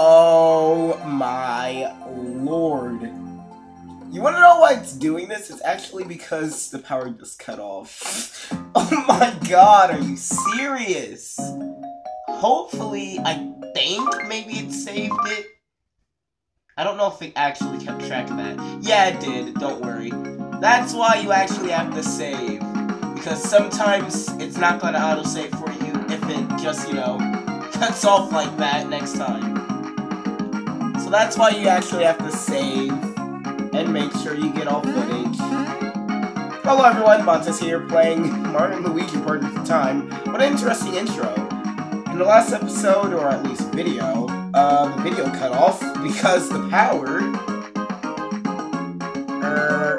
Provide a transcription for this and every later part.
Oh my lord. You wanna know why it's doing this? It's actually because the power just cut off. Oh my god, are you serious? Hopefully, I think maybe it saved it. I don't know if it actually kept track of that. Yeah, it did, don't worry. That's why you actually have to save. Because sometimes it's not gonna autosave for you if it just, you know, cuts off like that next time. So that's why you actually have to save and make sure you get all footage. Hello everyone, Montes here playing Mario and Luigi of Time. What an interesting intro. In the last episode, or at least video, uh, the video cut off because the power... Er,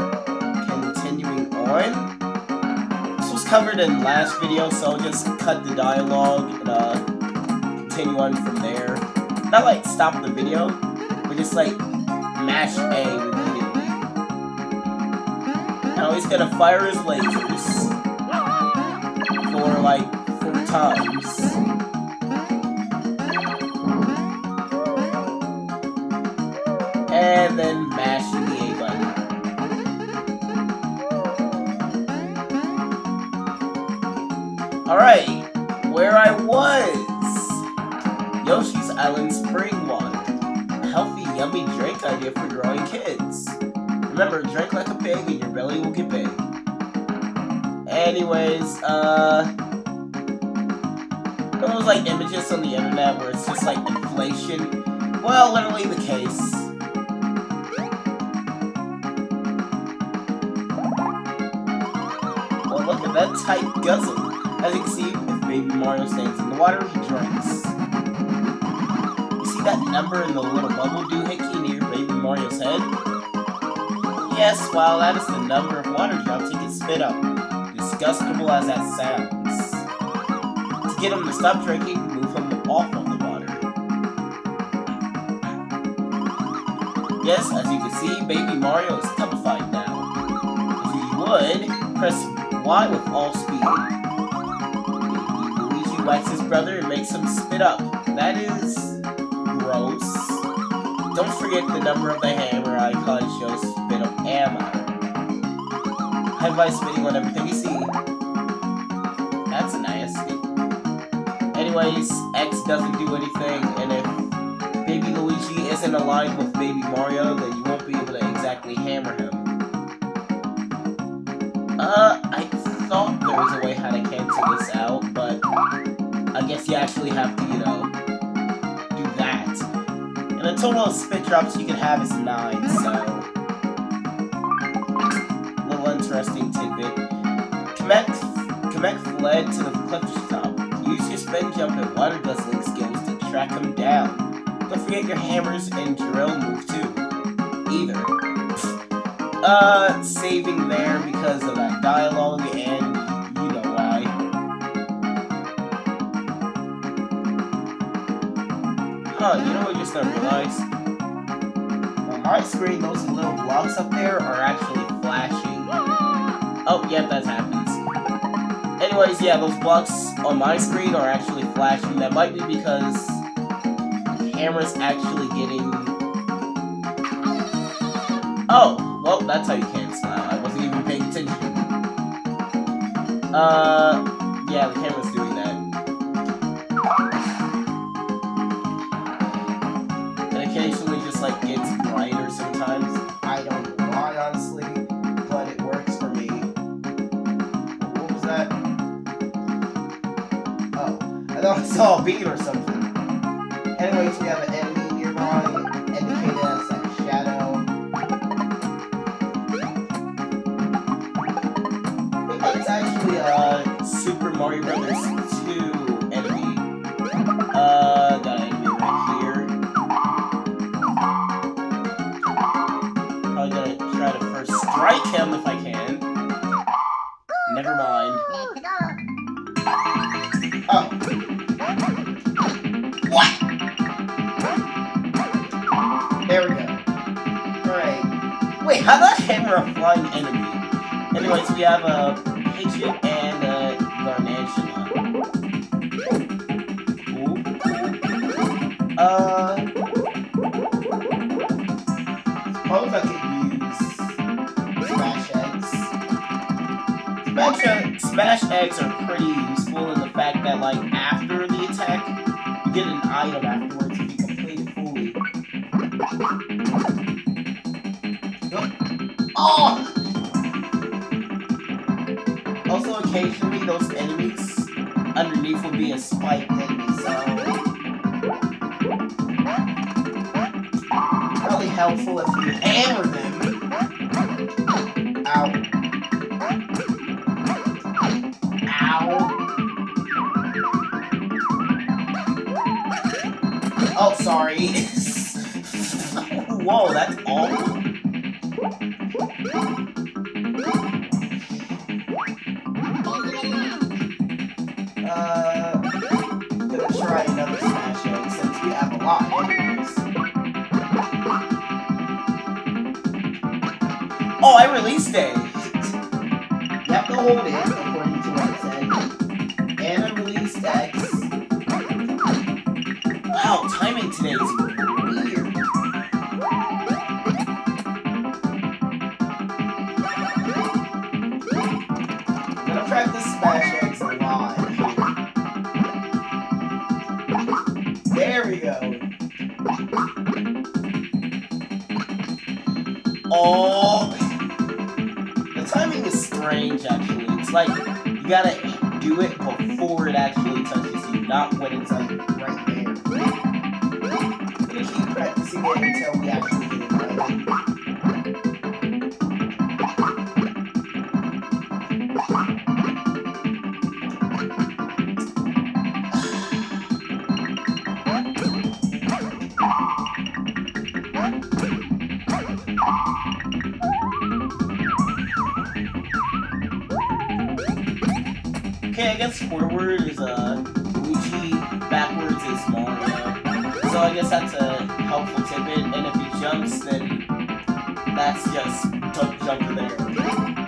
continuing on. This was covered in last video, so I'll just cut the dialogue and uh, continue on from there. Not like stop the video, just like mash A repeatedly. Now he's gonna fire his lasers yummy drink idea for growing kids. Remember, drink like a pig and your belly will get big. Anyways, uh... Those like images on the internet where it's just like inflation. Well, literally the case. Well, look at that tight guzzle. As you can see, if Baby Mario stands in the water, he drinks. That number in the little bubble doohickey near Baby Mario's head? Yes, well, that is the number of water drops he can spit up. Disgustable as that sounds. To get him to stop drinking, move him off of the water. Yes, as you can see, Baby Mario is tubbified now. If you would, press Y with all speed. Luigi whacks his brother and makes him spit up. That is... Don't forget the number of the hammer I cause Joe spit up ammo. Head by spitting on everything you see. That's nasty. Anyways, X doesn't do anything, and if Baby Luigi isn't aligned with Baby Mario, then you won't be able to exactly hammer him. Uh, I thought there was a way how to cancel this out, but I guess you actually have to, you know, total of spit drops you can have is 9, so... Little interesting tidbit. Kamek, Kamek fled to the cliff top. Use your spin jump and water guzzling skills to track him down. Don't forget your hammers and drill move too. Either. Uh, saving there because of that dialogue and Huh, you know what I just not realized? On my screen, those little blocks up there are actually flashing. Oh, yeah, that happens. Anyways, yeah, those blocks on my screen are actually flashing. That might be because the camera's actually getting... Oh, well, that's how you cancel out. I wasn't even paying attention. Uh, yeah, the camera's saw a beam or something. Anyways, we have an enemy nearby, indicated as a shadow. It's actually a Super Mario Brothers 2 enemy. Uh, got an enemy right here. Probably gonna try to first strike him if I can. Never mind. Oh. for a flying enemy. Anyways, we have a Patriot and a Garnation. Uh, suppose I could use Smash Eggs. Smash, Smash Eggs are pretty useful in the fact that, like, after the attack, you get an item afterwards if you complete it fully. Oh! Also, occasionally, those enemies underneath will be a spiked enemy, so... Probably helpful if you hammer them. Ow. Ow. Oh, sorry. Whoa, that's awful. I released it! You have to hold it, according to what it said. And I released X. Wow, timing today is weird. I'm gonna practice Smash Eggs live. There we go. Oh, Actually, it's like you gotta do it before it actually touches you, not when it's like right there. I'm keep practicing it until we actually get it right. Guess forward is uh, a Luigi, backwards is Mario. So I guess that's a helpful tidbit, and if he jumps, then that's just jump there.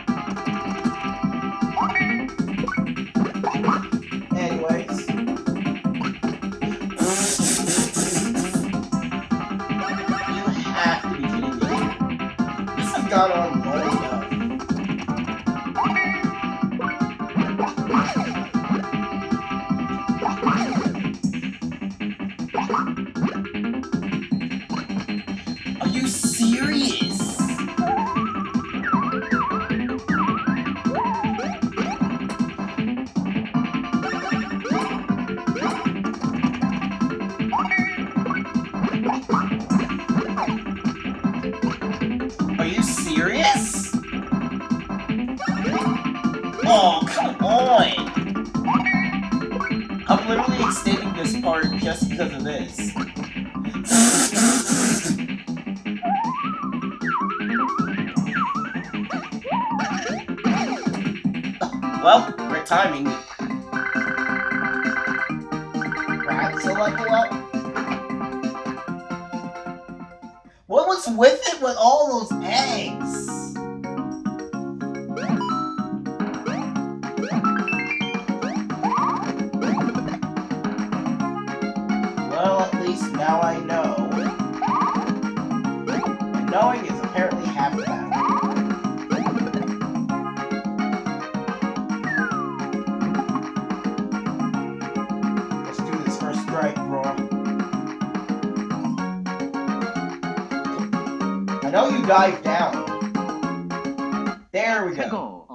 Oh, come on! I'm literally extending this part just because of this. well, we're timing. Rats to level up. What was with it with all those eggs? you dive down. There we go.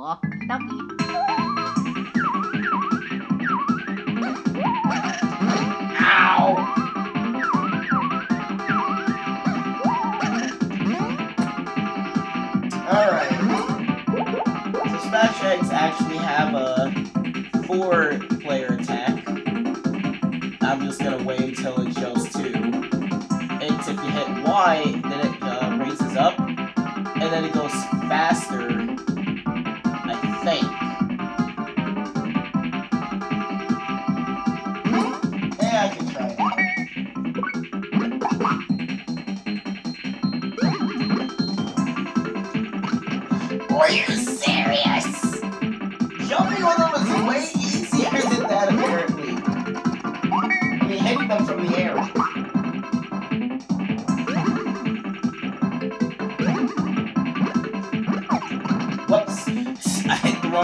Ow! Alright. So Smash Eggs actually have a four-player attack. I'm just gonna wait until it shows two. It's if you hit Y, then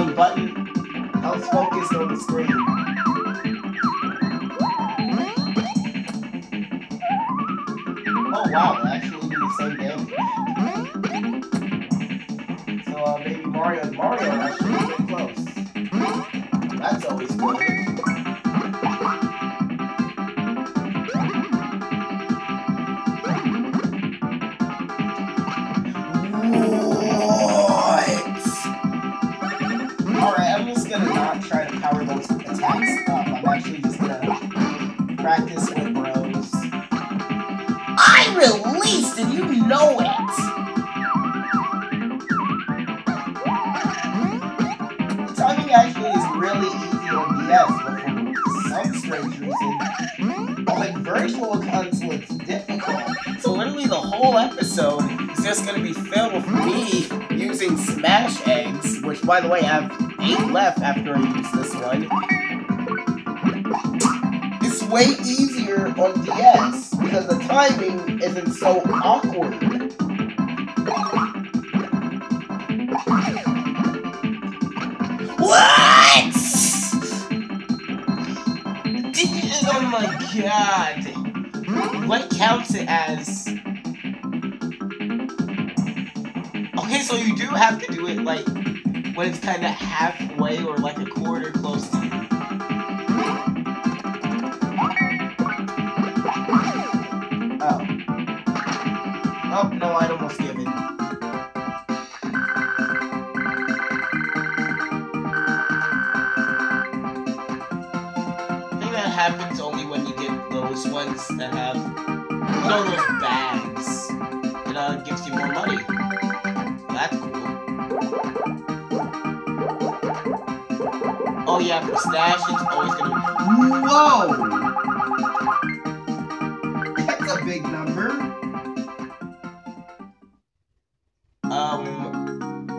down button helps focused on the screen. Oh wow, that actually did the same damage. So uh, maybe Mario Mario actually is close. That's always good. Timing actually is really easy on DS, but for some strange reason, on virtual console it's difficult. So literally the whole episode is just gonna be filled with me using Smash Eggs, which by the way I have eight left after I use this one. It's way easier on DS because the timing isn't so awkward. God. What counts it as? Okay, so you do have to do it like when it's kind of halfway or like a quarter close to only when you get those ones that have, you those bags. It uh, gives you more money. That's cool. Oh yeah, for stash, it's always gonna. be- Whoa! That's a big number.